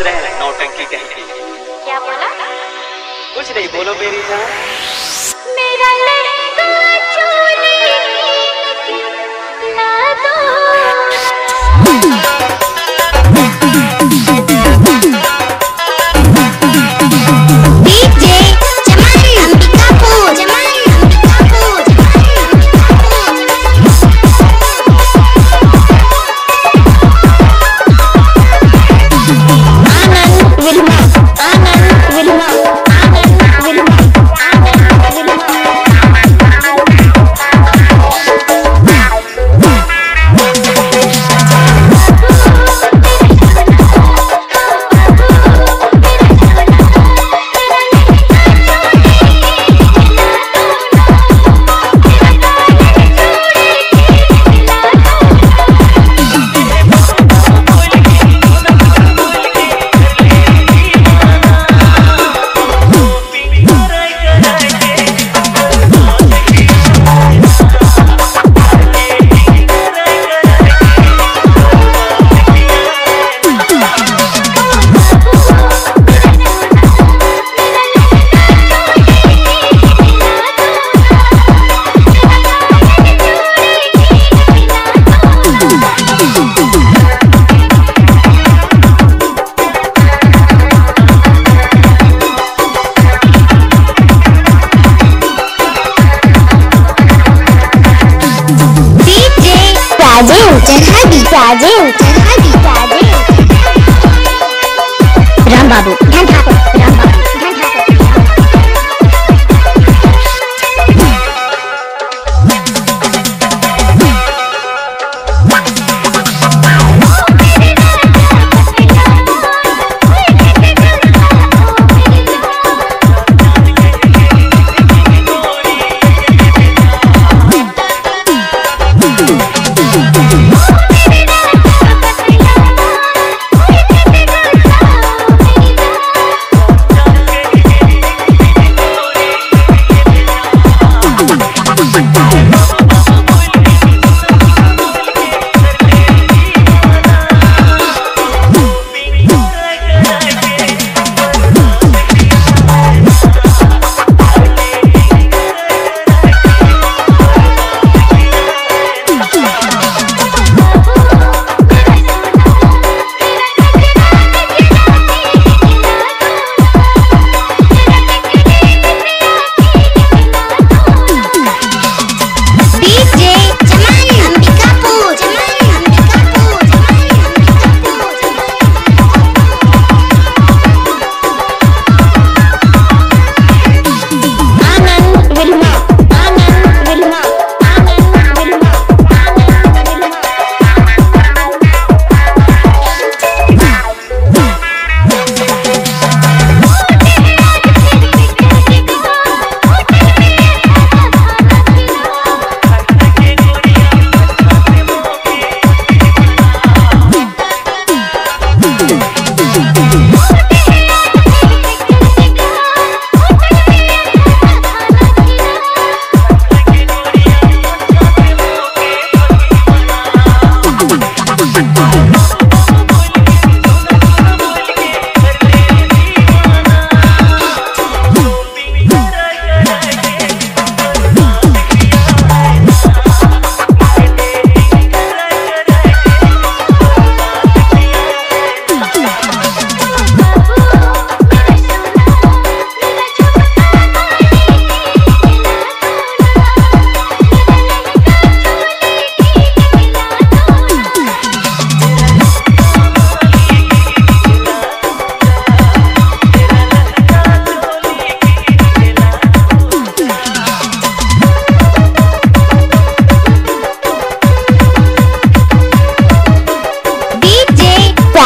बंद रहे नौटंकी कह के। क्या बोला? कुछ नहीं बोलो मेरी जान। मेरा लहंगा ताजे रामबाबु